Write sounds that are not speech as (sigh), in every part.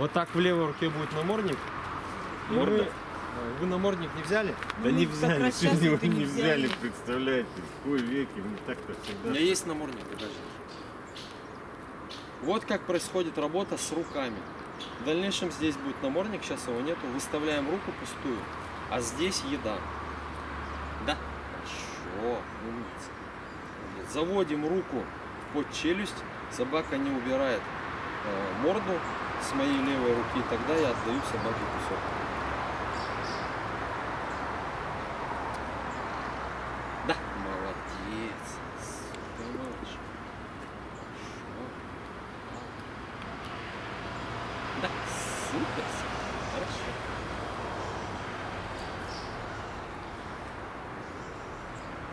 Вот так в левой руке будет намордник. И Морда? э, Вы намордник не взяли? Да Ну, не взяли, (laughs) сегодня вы и не не взяли, взяли. представляете, в веке, мы так-то У всегда. меня есть намордник даже. Вот как происходит работа с руками. В дальнейшем здесь будет намордник, сейчас его нету. Выставляем руку пустую, а здесь еда. Да? Хорошо, умница. Заводим руку под челюсть, собака не убирает э, морду с моей левой руки, тогда я отдаю собаке кусок. Да, молодец. Да, супер. Хорошо.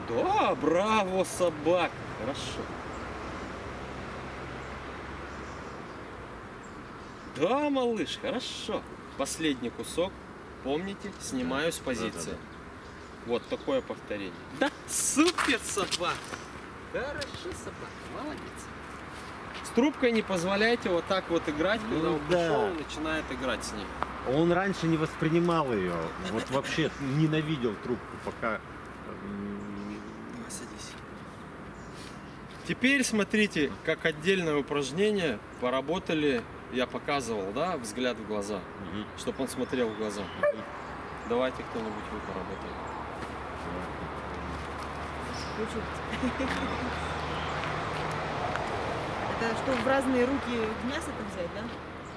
Да, браво, собак. Хорошо. Да, малыш, хорошо. Последний кусок. Помните, снимаю с позиции. Да-да-да. Вот такое повторение. (laughs) Да, супер собак. Хорошо, собак. Молодец. С трубкой не позволяйте вот так вот играть, когда Ну он да. пришел начинает играть с ней. Он раньше не воспринимал ее, вот вообще ненавидел трубку, пока Садись. Теперь смотрите, как отдельное упражнение поработали, я показывал, да, взгляд в глаза, мгм. чтобы он смотрел в глаза. Давайте кто-нибудь вы поработаете. (laughs) Это что, в разные руки мясо-то взять, да?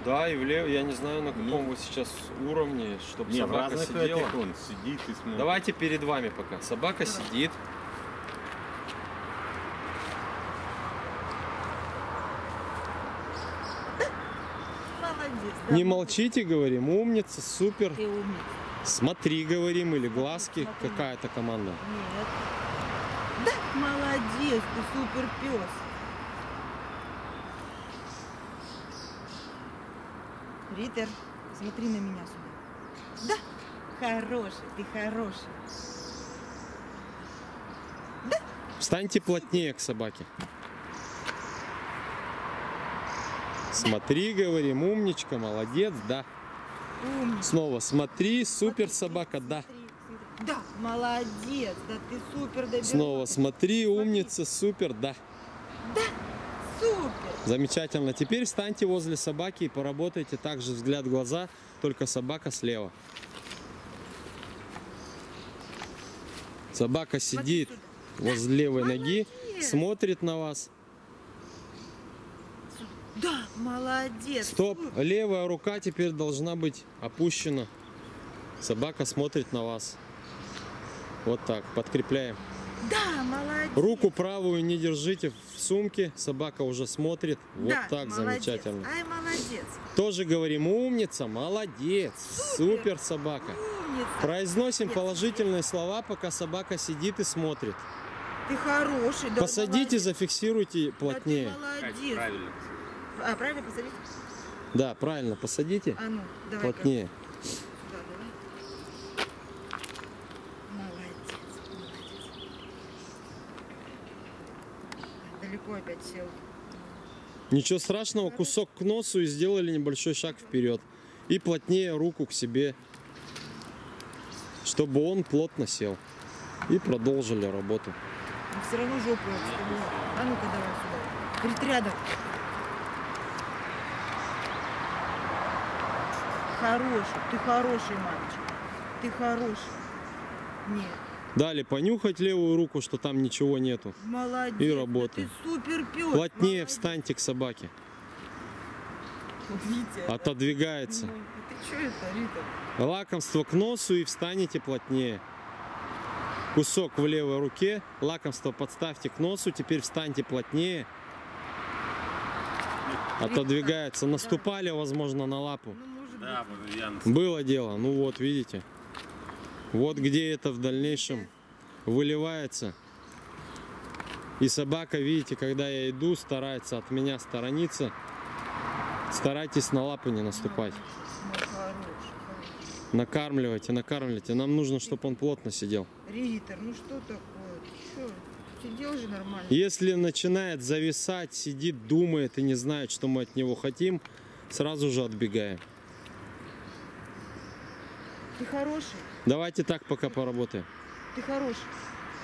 Да, и влево, я не знаю, на каком вы сейчас уровне, чтобы Не, в собака сидела. он сидит и смотрит. Давайте перед вами пока. Собака Давай. сидит. Да. Не молчите, говорим, умница, супер. Ты умница. Смотри, говорим, или глазки, какая-то команда. Нет. Да, молодец, ты супер пес. Ритер, смотри на меня сюда. Да, хороший, ты хороший. Встаньте плотнее к собаке. Смотри, говорим, умничка, молодец, да. Умница. Снова смотри, супер Смотри, собака, да. смотри, смотри. Да, молодец, да ты супер добер. Снова смотри, умница, супер, да. Супер. Замечательно. Теперь встаньте возле собаки и поработайте также взгляд в глаза, только собака слева. Собака сидит возле левой ноги, смотрит на вас. Да, молодец. Стоп, супер. левая рука теперь должна быть опущена. Собака смотрит на вас. Вот так, подкрепляем. Да, молодец. Руку правую не держите в сумке, собака уже смотрит. Вот Да, так, молодец. замечательно. Ай, молодец. Тоже говорим, умница, молодец, супер собака. Умница. Произносим Молодец. положительные слова, пока собака сидит и смотрит. Ты хороший. Да, Посадите, молодец. зафиксируйте Да, плотнее. ты молодец. Правильно. А, правильно посадить? Да, правильно, посадите А ну, давай. плотнее. Да, давай. Молодец, молодец. Далеко опять сел. Ничего страшного, кусок к носу и сделали небольшой шаг вперед. И плотнее руку к себе, чтобы он плотно сел. И продолжили работу. Но все равно жопу отставил. А ну-ка давай сюда. Говорит, рядом. Хороший, ты хороший мальчик. Ты хороший. Нет, Дали понюхать левую руку, что там ничего нету. молодец. И да работаем. Ты супер пес. Плотнее встаньте к собаке. Витя. Отодвигается. Ну, Ты что это, Рита? Лакомство к носу и встанете плотнее. Кусок в левой руке, лакомство подставьте к носу, теперь встаньте плотнее. Отодвигается. Наступали, возможно, на лапу. Да, Было дело. Ну вот, видите. Вот где это в дальнейшем выливается. И собака, видите, когда я иду, старается от меня сторониться. Старайтесь на лапы не наступать. Накармливайте, накармливайте. Нам нужно, чтобы он плотно сидел. Ритер, ну что такое? Что? Сидел же нормально. Если начинает зависать, сидит, думает и не знает, что мы от него хотим, сразу же отбегаем. Ты хороший. Давайте так пока поработаем. Ты хороший.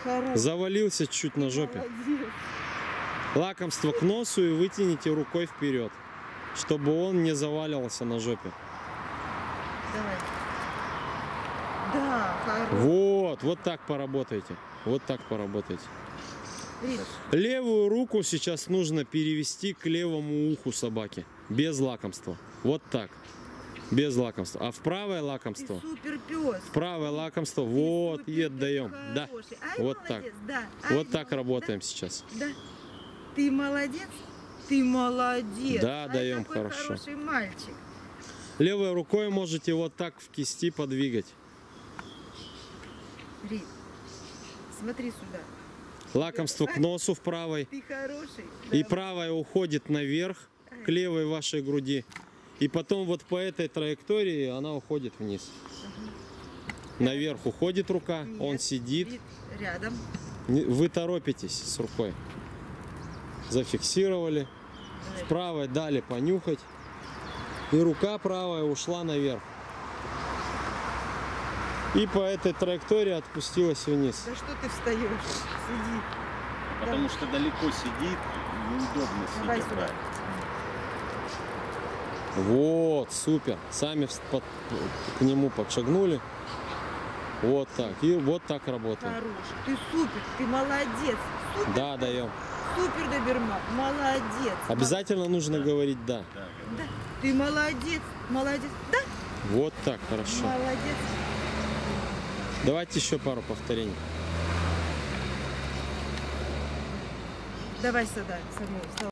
Хороший. Завалился чуть на жопе. Молодец. Лакомство к носу и вытяните рукой вперед, чтобы он не заваливался на жопе. Давай. Да, хороший. Вот, вот так поработайте. Вот так поработайте. Левую руку сейчас нужно перевести к левому уху собаки. Без лакомства. Вот так. Без лакомства. А в правое ты лакомство. супер пес. В правое лакомство. Вот, и отдаем. Да. Вот так. Да. Вот Ай, так молодец. работаем сейчас. Да. Ты молодец. Ты молодец. Да, Ай, даем хорошо. хороший мальчик. Левой рукой можете вот так в кисти подвигать. Рит, смотри сюда. Лакомство к носу в правой. Ты хороший. И Да. правая уходит наверх к левой вашей груди. И потом вот по этой траектории она уходит вниз. Наверх уходит рука, Нет. он сидит. Рядом. Вы торопитесь с рукой. Зафиксировали. В правой дали понюхать. И рука правая ушла наверх. И по этой траектории отпустилась вниз. Да что ты встаешь? Сиди. Потому что далеко сидит, неудобно сидеть. Вот, супер. Сами под- к нему подшагнули. Вот так. И вот так работаем. Хороший. Ты супер. Ты молодец. Супер. Да, даем. Супер доберман. Молодец. Обязательно нужно говорить да. Да, Да. Ты молодец. Молодец. Да. Вот так, хорошо. Молодец. Давайте еще пару повторений. Давай сюда, самой.